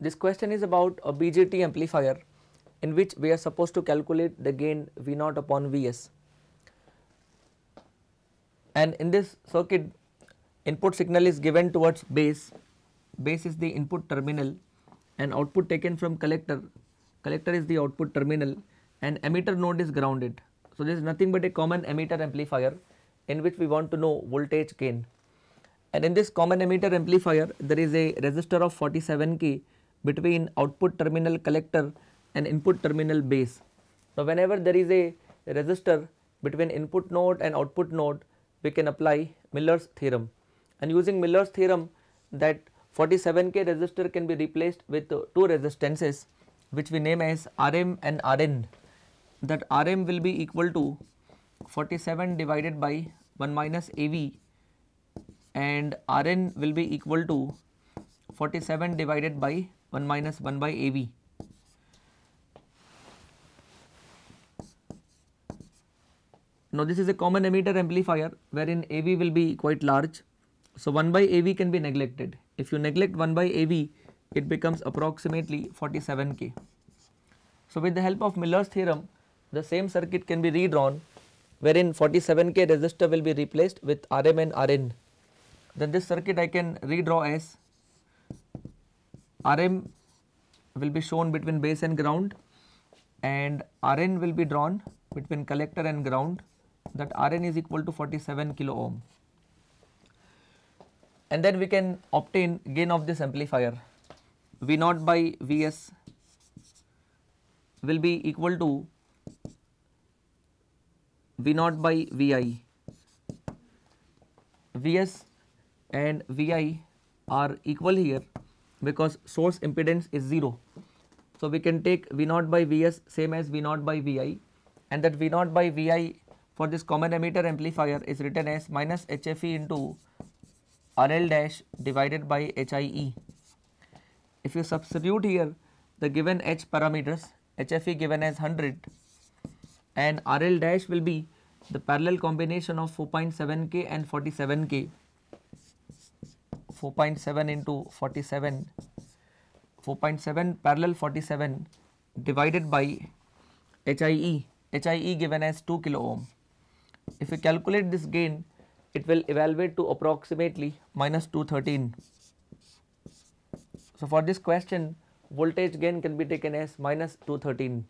This question is about a BJT amplifier in which we are supposed to calculate the gain V naught upon Vs. And in this circuit input signal is given towards base, base is the input terminal and output taken from collector, collector is the output terminal and emitter node is grounded. So, this is nothing but a common emitter amplifier in which we want to know voltage gain. And in this common emitter amplifier there is a resistor of 47k between output terminal collector and input terminal base. Now, whenever there is a resistor between input node and output node we can apply Miller's theorem and using Miller's theorem that 47k resistor can be replaced with uh, two resistances which we name as Rm and Rn that Rm will be equal to 47 divided by 1 minus AV and Rn will be equal to 47 divided by 1 minus 1 by AV. Now this is a common emitter amplifier wherein AV will be quite large. So 1 by AV can be neglected. If you neglect 1 by AV it becomes approximately 47k. So with the help of Miller's theorem the same circuit can be redrawn wherein 47k resistor will be replaced with Rm and Rn. Then this circuit I can redraw as Rm will be shown between base and ground and Rn will be drawn between collector and ground that Rn is equal to 47 kilo ohm. And then we can obtain gain of this amplifier V naught by Vs will be equal to V naught by Vi. Vs and Vi are equal here because source impedance is 0. So, we can take V naught by Vs same as V naught by Vi and that V naught by Vi for this common emitter amplifier is written as minus HFE into RL dash divided by HIE. If you substitute here the given H parameters HFE given as 100 and RL dash will be the parallel combination of 4.7K and 47K 4.7 into 47 4.7 parallel 47 divided by HIE HIE given as 2 kilo ohm. If we calculate this gain it will evaluate to approximately minus 213. So, for this question voltage gain can be taken as minus 213.